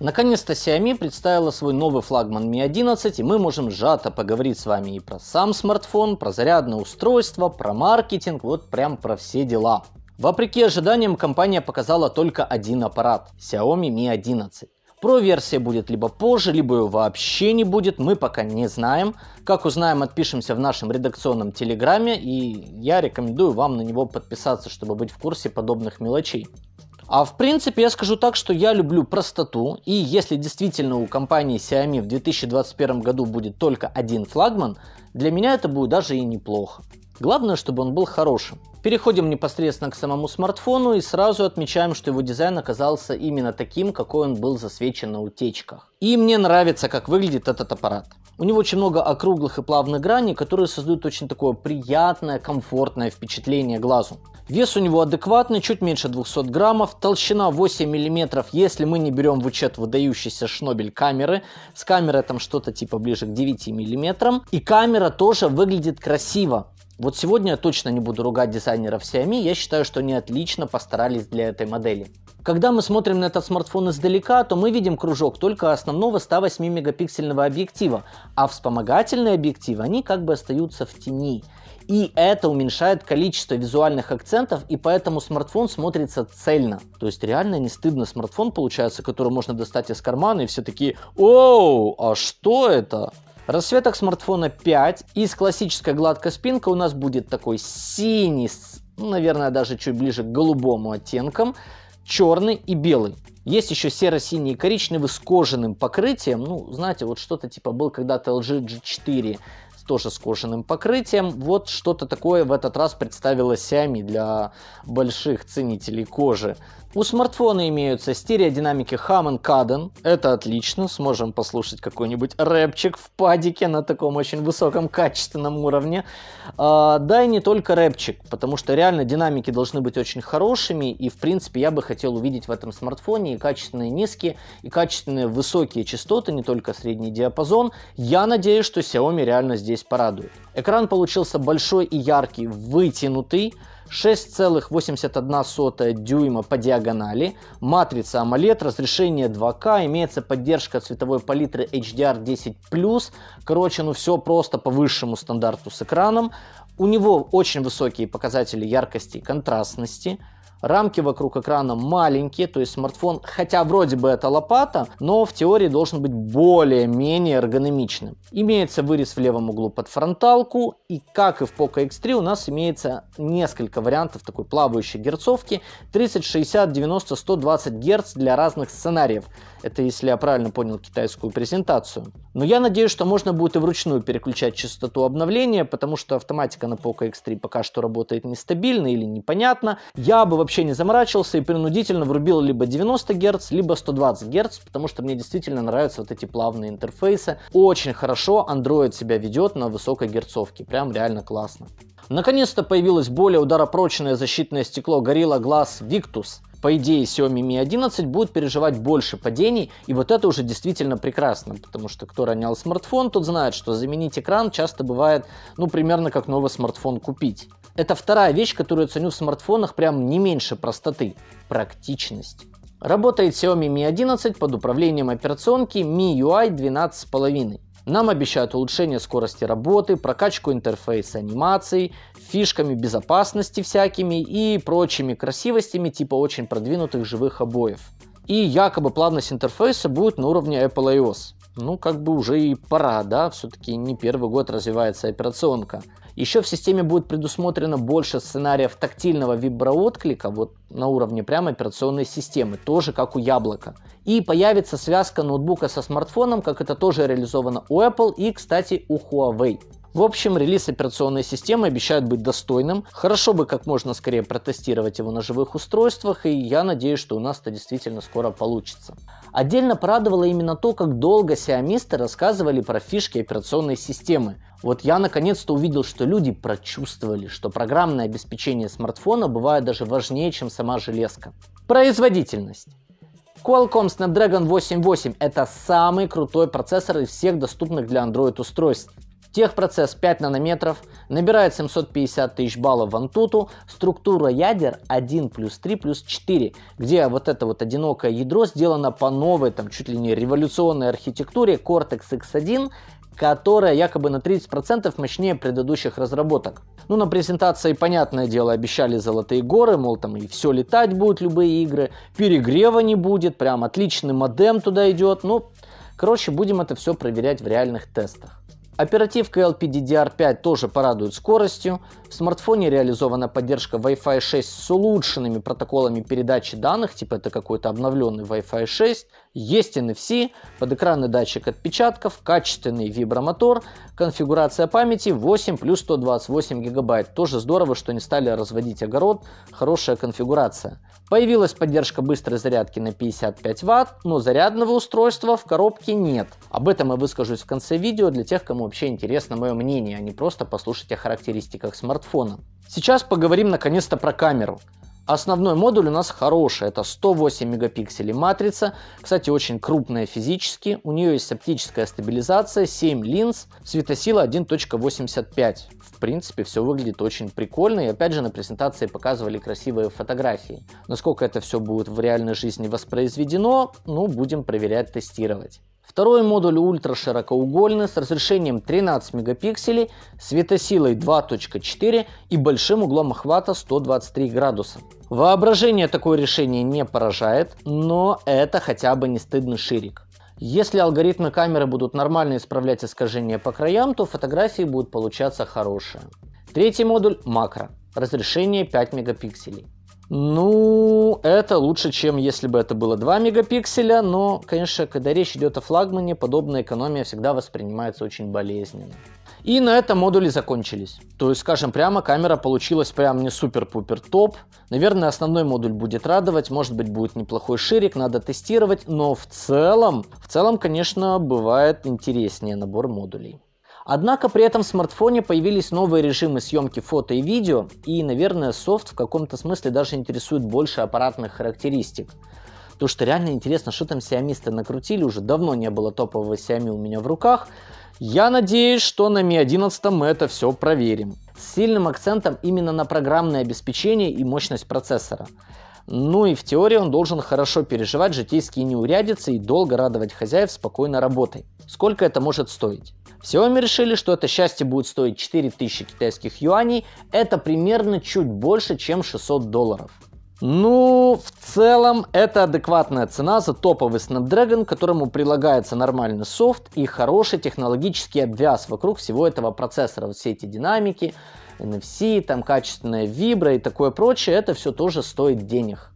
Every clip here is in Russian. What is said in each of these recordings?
Наконец-то Xiaomi представила свой новый флагман Mi 11, и мы можем сжато поговорить с вами и про сам смартфон, про зарядное устройство, про маркетинг, вот прям про все дела. Вопреки ожиданиям, компания показала только один аппарат – Xiaomi Mi 11. Про-версия будет либо позже, либо ее вообще не будет, мы пока не знаем. Как узнаем, отпишемся в нашем редакционном телеграме, и я рекомендую вам на него подписаться, чтобы быть в курсе подобных мелочей. А в принципе я скажу так, что я люблю простоту, и если действительно у компании Xiaomi в 2021 году будет только один флагман, для меня это будет даже и неплохо. Главное, чтобы он был хорошим. Переходим непосредственно к самому смартфону и сразу отмечаем, что его дизайн оказался именно таким, какой он был засвечен на утечках. И мне нравится, как выглядит этот аппарат. У него очень много округлых и плавных граней, которые создают очень такое приятное, комфортное впечатление глазу. Вес у него адекватный, чуть меньше 200 граммов, толщина 8 миллиметров, если мы не берем в учет выдающийся шнобель камеры. С камерой там что-то типа ближе к 9 миллиметрам. И камера тоже выглядит красиво. Вот сегодня я точно не буду ругать дизайнеров Xiaomi, я считаю, что они отлично постарались для этой модели. Когда мы смотрим на этот смартфон издалека, то мы видим кружок только основного 108 мегапиксельного объектива, а вспомогательные объективы, они как бы остаются в тени. И это уменьшает количество визуальных акцентов, и поэтому смартфон смотрится цельно. То есть реально не стыдно смартфон получается, который можно достать из кармана, и все такие «Оу, а что это?» Расцветок смартфона 5. И с классической гладкой спинкой у нас будет такой синий, ну, наверное, даже чуть ближе к голубому оттенкам, черный и белый. Есть еще серо-синий и коричневый с кожаным покрытием. Ну, знаете, вот что-то типа был когда-то LG G4 тоже с кожаным покрытием. Вот что-то такое в этот раз представила Xiaomi для больших ценителей кожи. У смартфона имеются стереодинамики Hammond Caden. Это отлично, сможем послушать какой-нибудь рэпчик в падике на таком очень высоком качественном уровне. А, да и не только рэпчик, потому что реально динамики должны быть очень хорошими, и в принципе я бы хотел увидеть в этом смартфоне и качественные низкие, и качественные высокие частоты, не только средний диапазон. Я надеюсь, что Xiaomi реально здесь порадует. Экран получился большой и яркий, вытянутый, 6,81 дюйма по диагонали, матрица AMOLED, разрешение 2К, имеется поддержка цветовой палитры HDR10+, короче, ну все просто по высшему стандарту с экраном. У него очень высокие показатели яркости и контрастности, Рамки вокруг экрана маленькие, то есть смартфон, хотя вроде бы это лопата, но в теории должен быть более-менее эргономичным. Имеется вырез в левом углу под фронталку, и как и в Poco X3 у нас имеется несколько вариантов такой плавающей герцовки 30, 60, 90, 120 Гц для разных сценариев. Это если я правильно понял китайскую презентацию. Но я надеюсь, что можно будет и вручную переключать частоту обновления, потому что автоматика на Poco X3 пока что работает нестабильно или непонятно. Я бы вообще не заморачивался и принудительно врубил либо 90 Гц, либо 120 Гц, потому что мне действительно нравятся вот эти плавные интерфейсы. Очень хорошо Android себя ведет на высокой герцовке, прям реально классно. Наконец-то появилось более ударопрочное защитное стекло Gorilla Glass Victus по идее, Xiaomi Mi 11 будет переживать больше падений, и вот это уже действительно прекрасно, потому что кто ронял смартфон, тот знает, что заменить экран часто бывает, ну, примерно как новый смартфон купить. Это вторая вещь, которую я ценю в смартфонах прям не меньше простоты – практичность. Работает Xiaomi Mi 11 под управлением операционки MIUI 12.5. Нам обещают улучшение скорости работы, прокачку интерфейса анимаций, фишками безопасности всякими и прочими красивостями типа очень продвинутых живых обоев. И якобы плавность интерфейса будет на уровне Apple iOS. Ну, как бы уже и пора, да, все-таки не первый год развивается операционка. Еще в системе будет предусмотрено больше сценариев тактильного виброотклика вот на уровне прямо операционной системы, тоже как у яблока. И появится связка ноутбука со смартфоном, как это тоже реализовано у Apple и, кстати, у Huawei. В общем, релиз операционной системы обещает быть достойным. Хорошо бы как можно скорее протестировать его на живых устройствах, и я надеюсь, что у нас это действительно скоро получится. Отдельно порадовало именно то, как долго сиамисты рассказывали про фишки операционной системы. Вот я наконец-то увидел, что люди прочувствовали, что программное обеспечение смартфона бывает даже важнее, чем сама железка. Производительность. Qualcomm Snapdragon 8.8 это самый крутой процессор из всех доступных для Android устройств. Техпроцесс 5 нанометров, набирает 750 тысяч баллов в Antutu, структура ядер 1 плюс 3 плюс 4, где вот это вот одинокое ядро сделано по новой, там чуть ли не революционной архитектуре Cortex X1, которая якобы на 30% мощнее предыдущих разработок. Ну, на презентации, понятное дело, обещали золотые горы, мол, там и все летать будут, любые игры, перегрева не будет, прям отличный модем туда идет. Ну, короче, будем это все проверять в реальных тестах. Оперативка LPDDR5 тоже порадует скоростью. В смартфоне реализована поддержка Wi-Fi 6 с улучшенными протоколами передачи данных, типа это какой-то обновленный Wi-Fi 6. Есть NFC, подэкранный датчик отпечатков, качественный вибромотор, конфигурация памяти 8 плюс 128 гигабайт. Тоже здорово, что не стали разводить огород, хорошая конфигурация. Появилась поддержка быстрой зарядки на 55 Вт, но зарядного устройства в коробке нет. Об этом я выскажусь в конце видео для тех, кому вообще интересно мое мнение, а не просто послушать о характеристиках смартфона. Сейчас поговорим наконец-то про камеру. Основной модуль у нас хороший, это 108 мегапикселей матрица, кстати, очень крупная физически, у нее есть оптическая стабилизация, 7 линз, светосила 1.85. В принципе, все выглядит очень прикольно, и опять же на презентации показывали красивые фотографии. Насколько это все будет в реальной жизни воспроизведено, ну, будем проверять, тестировать. Второй модуль ультраширокоугольный с разрешением 13 мегапикселей, светосилой 2.4 и большим углом охвата 123 градуса. Воображение такое решение не поражает, но это хотя бы не стыдный ширик. Если алгоритмы камеры будут нормально исправлять искажения по краям, то фотографии будут получаться хорошие. Третий модуль – макро. Разрешение 5 мегапикселей. Ну, это лучше, чем если бы это было 2 мегапикселя, но, конечно, когда речь идет о флагмане, подобная экономия всегда воспринимается очень болезненно. И на этом модули закончились. То есть, скажем прямо, камера получилась прям не супер-пупер топ. Наверное, основной модуль будет радовать, может быть, будет неплохой ширик, надо тестировать, но в целом, в целом, конечно, бывает интереснее набор модулей. Однако при этом в смартфоне появились новые режимы съемки фото и видео, и, наверное, софт в каком-то смысле даже интересует больше аппаратных характеристик. Потому что реально интересно, что там Xiaomi накрутили, уже давно не было топового Xiaomi у меня в руках. Я надеюсь, что на Mi 11 мы это все проверим. С сильным акцентом именно на программное обеспечение и мощность процессора. Ну и в теории он должен хорошо переживать житейские неурядицы и долго радовать хозяев спокойной работой. Сколько это может стоить? Xiaomi решили, что это счастье будет стоить 4000 китайских юаней, это примерно чуть больше, чем 600 долларов. Ну, в целом, это адекватная цена за топовый Snapdragon, которому прилагается нормальный софт и хороший технологический обвяз вокруг всего этого процессора. Вот все эти динамики, NFC, там качественная вибра и такое прочее, это все тоже стоит денег.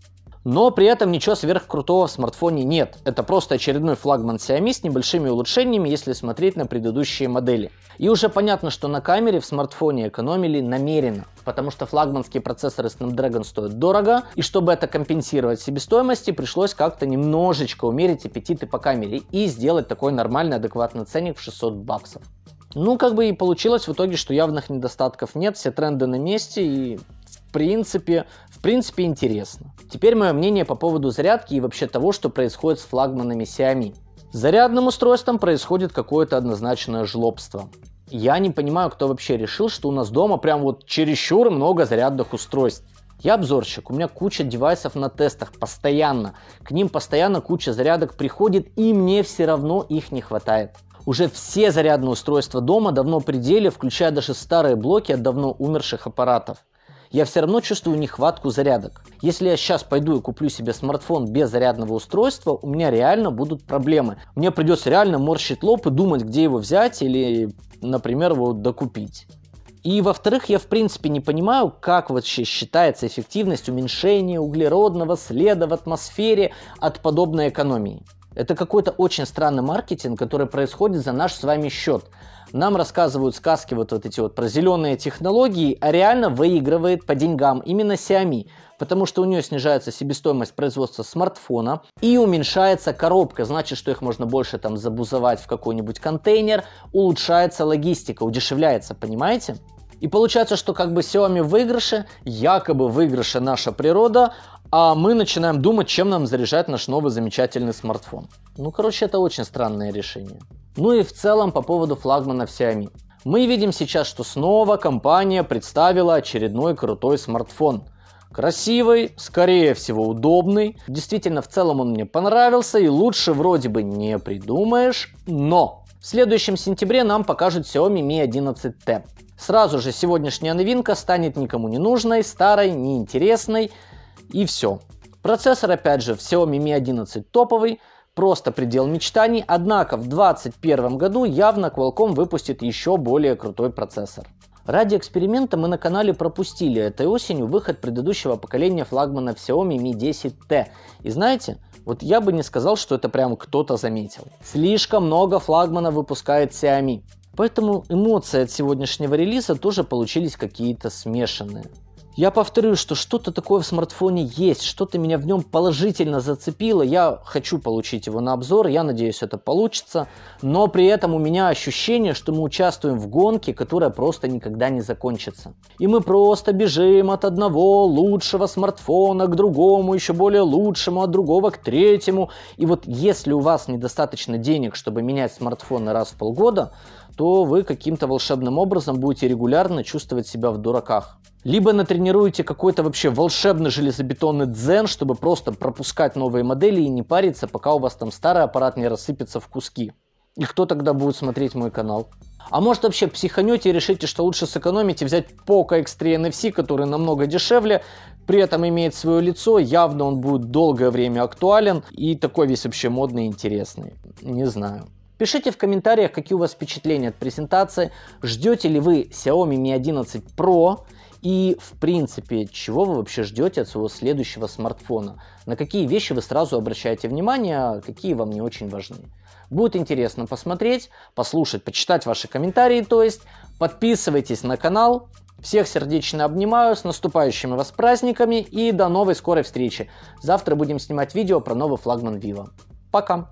Но при этом ничего сверхкрутого в смартфоне нет. Это просто очередной флагман Xiaomi с небольшими улучшениями, если смотреть на предыдущие модели. И уже понятно, что на камере в смартфоне экономили намеренно, потому что флагманские процессоры Snapdragon стоят дорого, и чтобы это компенсировать себестоимости, пришлось как-то немножечко умерить аппетиты по камере и сделать такой нормальный адекватный ценник в 600 баксов. Ну, как бы и получилось в итоге, что явных недостатков нет, все тренды на месте, и принципе, в принципе интересно. Теперь мое мнение по поводу зарядки и вообще того, что происходит с флагманами Xiaomi. С зарядным устройством происходит какое-то однозначное жлобство. Я не понимаю, кто вообще решил, что у нас дома прям вот чересчур много зарядных устройств. Я обзорщик, у меня куча девайсов на тестах постоянно. К ним постоянно куча зарядок приходит, и мне все равно их не хватает. Уже все зарядные устройства дома давно пределе, включая даже старые блоки от давно умерших аппаратов я все равно чувствую нехватку зарядок. Если я сейчас пойду и куплю себе смартфон без зарядного устройства, у меня реально будут проблемы. Мне придется реально морщить лоб и думать, где его взять или, например, его докупить. И во-вторых, я в принципе не понимаю, как вообще считается эффективность уменьшения углеродного следа в атмосфере от подобной экономии. Это какой-то очень странный маркетинг, который происходит за наш с вами счет. Нам рассказывают сказки вот, вот эти вот про зеленые технологии, а реально выигрывает по деньгам именно Xiaomi, потому что у нее снижается себестоимость производства смартфона и уменьшается коробка, значит, что их можно больше там забузовать в какой-нибудь контейнер, улучшается логистика, удешевляется, понимаете? И получается, что как бы Xiaomi выигрыше, якобы выигрыше наша природа, а мы начинаем думать, чем нам заряжать наш новый замечательный смартфон. Ну, короче, это очень странное решение. Ну и в целом по поводу флагманов Xiaomi. Мы видим сейчас, что снова компания представила очередной крутой смартфон. Красивый, скорее всего удобный. Действительно, в целом он мне понравился и лучше вроде бы не придумаешь, но в следующем сентябре нам покажут Xiaomi Mi 11T. Сразу же сегодняшняя новинка станет никому не нужной, старой, неинтересной и все. Процессор опять же в Xiaomi Mi 11 топовый, просто предел мечтаний, однако в 2021 году явно Qualcomm выпустит еще более крутой процессор. Ради эксперимента мы на канале пропустили этой осенью выход предыдущего поколения флагмана Xiaomi Mi 10T. И знаете, вот я бы не сказал, что это прям кто-то заметил. Слишком много флагмана выпускает Xiaomi. Поэтому эмоции от сегодняшнего релиза тоже получились какие-то смешанные. Я повторю, что что-то такое в смартфоне есть, что-то меня в нем положительно зацепило. Я хочу получить его на обзор, я надеюсь, это получится. Но при этом у меня ощущение, что мы участвуем в гонке, которая просто никогда не закончится. И мы просто бежим от одного лучшего смартфона к другому, еще более лучшему, от другого к третьему. И вот если у вас недостаточно денег, чтобы менять смартфоны раз в полгода, то вы каким-то волшебным образом будете регулярно чувствовать себя в дураках. Либо натренируете какой-то вообще волшебный железобетонный дзен, чтобы просто пропускать новые модели и не париться, пока у вас там старый аппарат не рассыпется в куски. И кто тогда будет смотреть мой канал? А может вообще психанете и решите, что лучше сэкономить и взять Poco X3 NFC, который намного дешевле, при этом имеет свое лицо, явно он будет долгое время актуален и такой весь вообще модный и интересный. Не знаю. Пишите в комментариях, какие у вас впечатления от презентации. Ждете ли вы Xiaomi Mi 11 Pro? И, в принципе, чего вы вообще ждете от своего следующего смартфона? На какие вещи вы сразу обращаете внимание, а какие вам не очень важны? Будет интересно посмотреть, послушать, почитать ваши комментарии, то есть. Подписывайтесь на канал. Всех сердечно обнимаю, с наступающими вас праздниками и до новой скорой встречи. Завтра будем снимать видео про новый флагман Vivo. Пока!